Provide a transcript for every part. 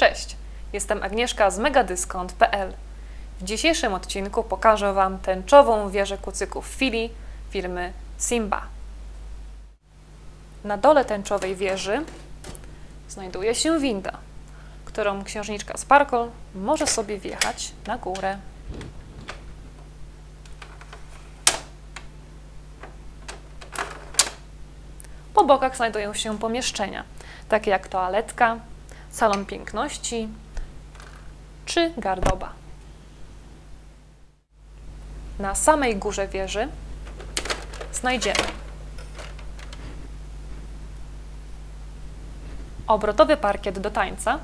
Cześć, jestem Agnieszka z megadyskont.pl. W dzisiejszym odcinku pokażę Wam tęczową wieżę kucyków Fili firmy Simba. Na dole tęczowej wieży znajduje się winda, którą księżniczka Sparkle może sobie wjechać na górę. Po bokach znajdują się pomieszczenia, takie jak toaletka, salon piękności czy gardoba. Na samej górze wieży znajdziemy obrotowy parkiet do tańca,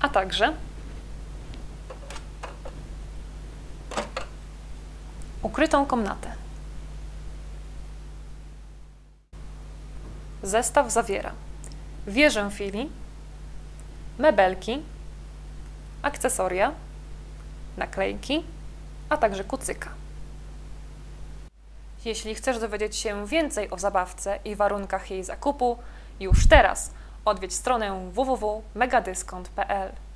a także ukrytą komnatę. Zestaw zawiera wieżę fili, mebelki, akcesoria, naklejki, a także kucyka. Jeśli chcesz dowiedzieć się więcej o zabawce i warunkach jej zakupu, już teraz odwiedź stronę www.megadyskont.pl.